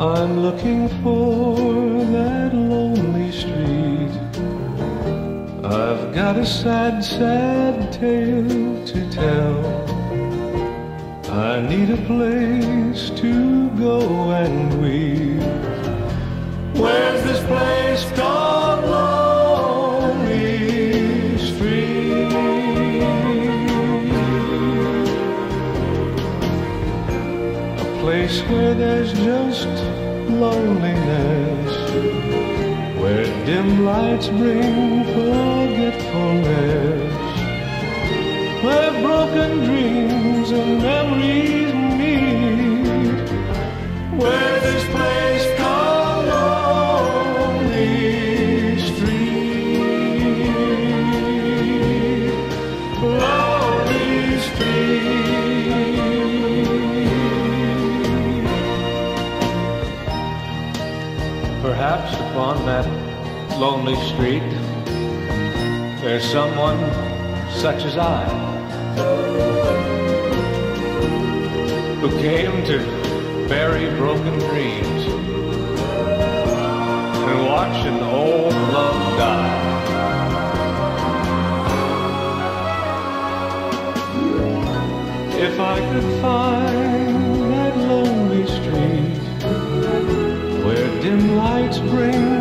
I'm looking for that lonely street. I've got a sad, sad tale to tell. I need a place to go and weep. Place where there's just loneliness, where dim lights bring forgetfulness, Perhaps upon that lonely street there's someone such as I who came to bury broken dreams and watch an old love die. If I could find dim lights bring